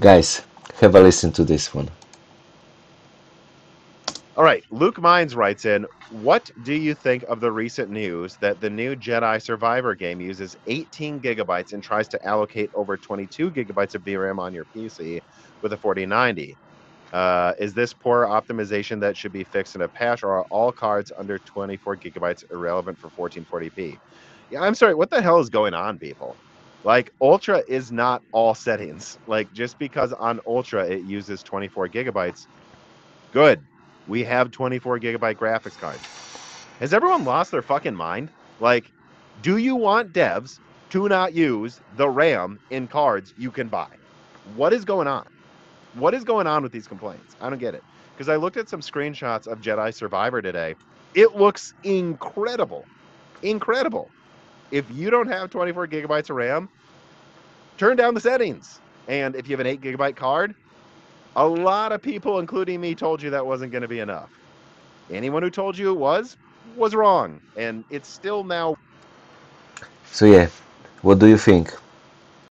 Guys, have a listen to this one. All right, Luke Mines writes in, "What do you think of the recent news that the new Jedi Survivor game uses 18 gigabytes and tries to allocate over 22 gigabytes of VRAM on your PC with a 4090? Uh, is this poor optimization that should be fixed in a patch, or are all cards under 24 gigabytes irrelevant for 1440p?" Yeah, I'm sorry. What the hell is going on, people? Like Ultra is not all settings. Like just because on Ultra it uses 24 gigabytes, good we have 24 gigabyte graphics cards. Has everyone lost their fucking mind? Like, do you want devs to not use the RAM in cards you can buy? What is going on? What is going on with these complaints? I don't get it. Because I looked at some screenshots of Jedi Survivor today. It looks incredible. Incredible. If you don't have 24 gigabytes of RAM, turn down the settings. And if you have an 8 gigabyte card, a lot of people, including me, told you that wasn't going to be enough. Anyone who told you it was, was wrong. And it's still now. So, yeah, what do you think?